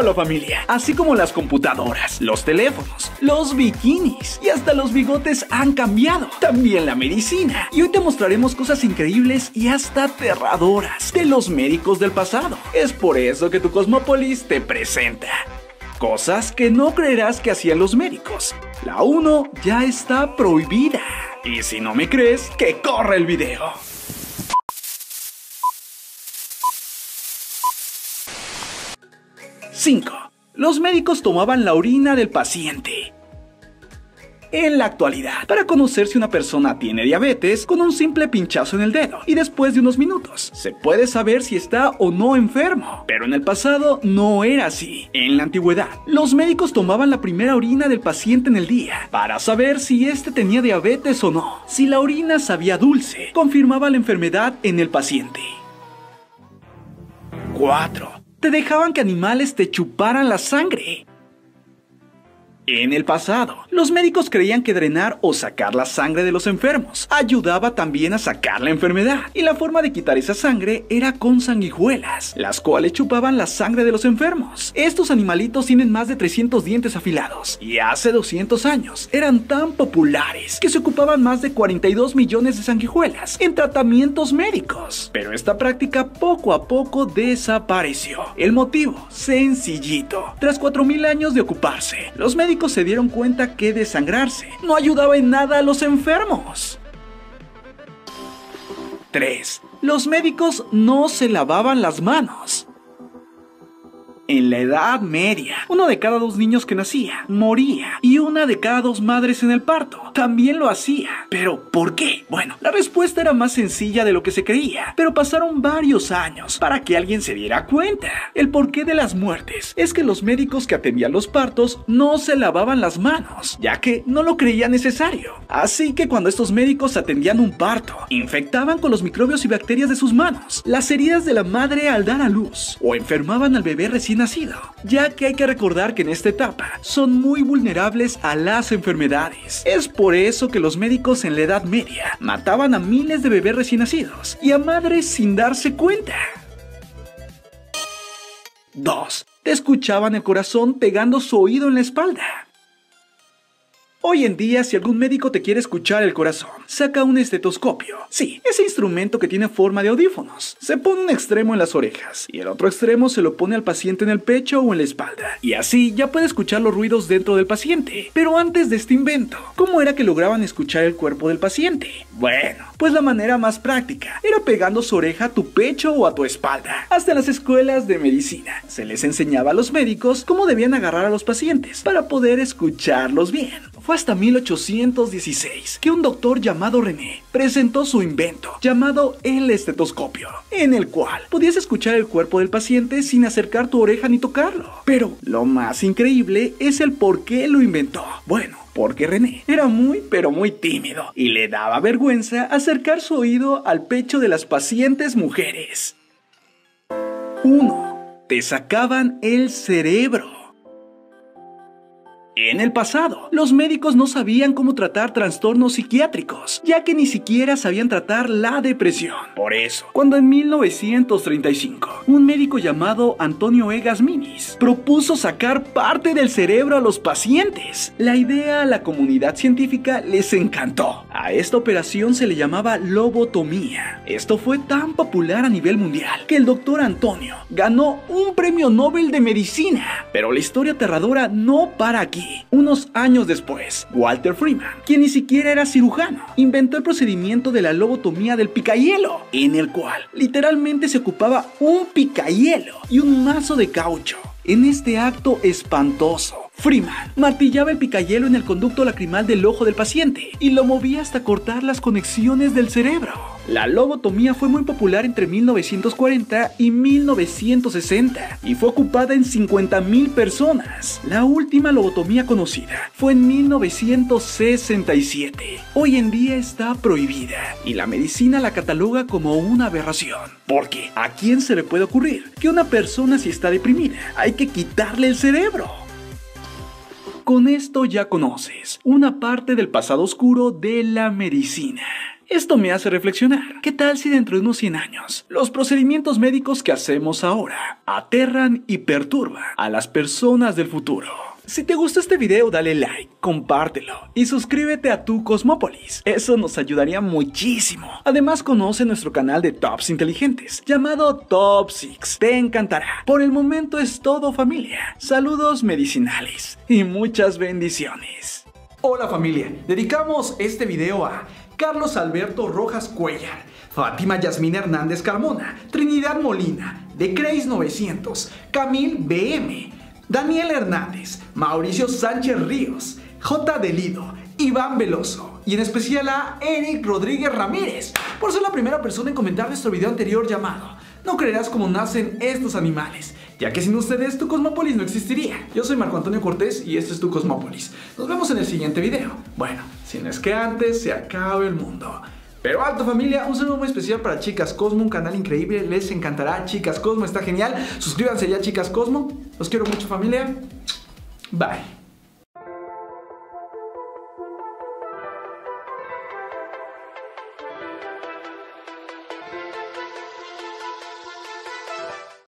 Solo familia, así como las computadoras, los teléfonos, los bikinis y hasta los bigotes han cambiado. También la medicina. Y hoy te mostraremos cosas increíbles y hasta aterradoras de los médicos del pasado. Es por eso que tu Cosmópolis te presenta cosas que no creerás que hacían los médicos. La 1 ya está prohibida. Y si no me crees, que corre el video. 5. Los médicos tomaban la orina del paciente. En la actualidad, para conocer si una persona tiene diabetes con un simple pinchazo en el dedo y después de unos minutos, se puede saber si está o no enfermo. Pero en el pasado no era así. En la antigüedad, los médicos tomaban la primera orina del paciente en el día para saber si éste tenía diabetes o no. Si la orina sabía dulce, confirmaba la enfermedad en el paciente. 4 te dejaban que animales te chuparan la sangre. En el pasado, los médicos creían que drenar o sacar la sangre de los enfermos ayudaba también a sacar la enfermedad, y la forma de quitar esa sangre era con sanguijuelas, las cuales chupaban la sangre de los enfermos. Estos animalitos tienen más de 300 dientes afilados, y hace 200 años eran tan populares que se ocupaban más de 42 millones de sanguijuelas en tratamientos médicos. Pero esta práctica poco a poco desapareció. El motivo, sencillito. Tras 4.000 años de ocuparse, los médicos se dieron cuenta que desangrarse no ayudaba en nada a los enfermos. 3. Los médicos no se lavaban las manos. En la Edad Media, uno de cada dos niños que nacía moría y una de cada dos madres en el parto también lo hacía. Pero, ¿por qué? Bueno, la respuesta era más sencilla de lo que se creía, pero pasaron varios años para que alguien se diera cuenta. El porqué de las muertes es que los médicos que atendían los partos no se lavaban las manos, ya que no lo creían necesario. Así que cuando estos médicos atendían un parto, infectaban con los microbios y bacterias de sus manos, las heridas de la madre al dar a luz, o enfermaban al bebé recién nacido, ya que hay que recordar que en esta etapa son muy vulnerables a las enfermedades. Es por eso que los médicos en la Edad Media mataban a miles de bebés recién nacidos y a madres sin darse cuenta. 2. Te escuchaban el corazón pegando su oído en la espalda. Hoy en día, si algún médico te quiere escuchar el corazón, saca un estetoscopio. Sí, ese instrumento que tiene forma de audífonos. Se pone un extremo en las orejas y el otro extremo se lo pone al paciente en el pecho o en la espalda. Y así ya puede escuchar los ruidos dentro del paciente. Pero antes de este invento, ¿cómo era que lograban escuchar el cuerpo del paciente? Bueno, pues la manera más práctica era pegando su oreja a tu pecho o a tu espalda. Hasta las escuelas de medicina se les enseñaba a los médicos cómo debían agarrar a los pacientes para poder escucharlos bien. Hasta 1816 que un doctor llamado René presentó su invento llamado el estetoscopio, en el cual podías escuchar el cuerpo del paciente sin acercar tu oreja ni tocarlo. Pero lo más increíble es el por qué lo inventó. Bueno, porque René era muy pero muy tímido y le daba vergüenza acercar su oído al pecho de las pacientes mujeres. 1. Te sacaban el cerebro. En el pasado, los médicos no sabían cómo tratar trastornos psiquiátricos, ya que ni siquiera sabían tratar la depresión. Por eso, cuando en 1935, un médico llamado Antonio Egas Minis propuso sacar parte del cerebro a los pacientes, la idea a la comunidad científica les encantó. A esta operación se le llamaba lobotomía. Esto fue tan popular a nivel mundial que el doctor Antonio ganó un premio Nobel de Medicina. Pero la historia aterradora no para aquí. Unos años después, Walter Freeman, quien ni siquiera era cirujano, inventó el procedimiento de la lobotomía del picahielo, en el cual literalmente se ocupaba un picahielo y un mazo de caucho. En este acto espantoso, Freeman martillaba el picayelo en el conducto lacrimal del ojo del paciente y lo movía hasta cortar las conexiones del cerebro. La lobotomía fue muy popular entre 1940 y 1960 y fue ocupada en 50.000 personas. La última lobotomía conocida fue en 1967. Hoy en día está prohibida y la medicina la cataloga como una aberración. Porque ¿a quién se le puede ocurrir que una persona si está deprimida hay que quitarle el cerebro? Con esto ya conoces una parte del pasado oscuro de la medicina. Esto me hace reflexionar. ¿Qué tal si dentro de unos 100 años los procedimientos médicos que hacemos ahora aterran y perturban a las personas del futuro? Si te gustó este video dale like, compártelo y suscríbete a tu Cosmópolis. Eso nos ayudaría muchísimo. Además conoce nuestro canal de Tops Inteligentes llamado Top 6. Te encantará. Por el momento es todo familia. Saludos medicinales y muchas bendiciones. Hola familia, dedicamos este video a Carlos Alberto Rojas Cuellar, Fátima Yasmín Hernández Carmona, Trinidad Molina, De Creis 900, Camil BM, Daniel Hernández, Mauricio Sánchez Ríos, J. Delido, Iván Veloso y en especial a Eric Rodríguez Ramírez por ser la primera persona en comentar nuestro video anterior llamado No creerás cómo nacen estos animales, ya que sin ustedes tu Cosmópolis no existiría. Yo soy Marco Antonio Cortés y este es tu Cosmópolis. Nos vemos en el siguiente video. Bueno, si no es que antes se acabe el mundo. Pero alto familia, un saludo muy especial para Chicas Cosmo, un canal increíble, les encantará. Chicas Cosmo está genial. Suscríbanse ya Chicas Cosmo. Los quiero mucho familia. Bye.